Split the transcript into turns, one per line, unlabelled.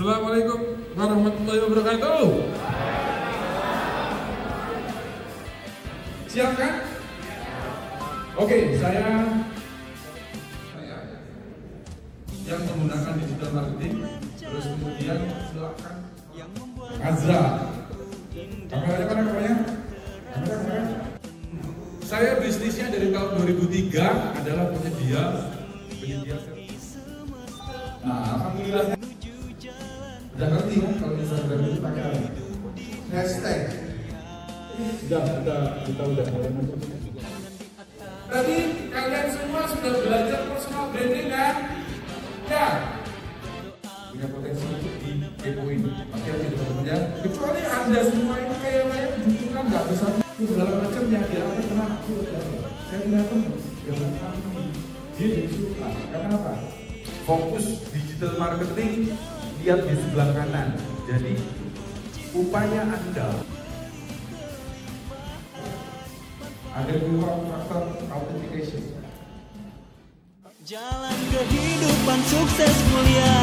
Assalamualaikum warahmatullahi wabarakatuh. Siap kan? Oke, saya saya yang menggunakan digital marketing, terus kemudian silakan Azra. Kameranya mana kameranya? Kamera, kamera. Saya bisnisnya dari tahun 2003 adalah penyedia penyedia Nah, alhamdulillah udah ngerti kan kalau Instagram itu pakai apa? Hashtag. Sudah, kita kita udah mulai masuk. Tadi kalian semua sudah belajar personal branding kan? Ya. Punya potensi untuk dikepoin. Oke, oke teman-teman ya. Kecuali anda semua ini kayak saya butuhkan nggak bisa segala macam yang dia apa kenapa aku saya punya teman dia jadi suka karena apa? Fokus digital marketing lihat di sebelah kanan. Jadi upaya anda ada dua faktor authentication.
Jalan kehidupan sukses mulia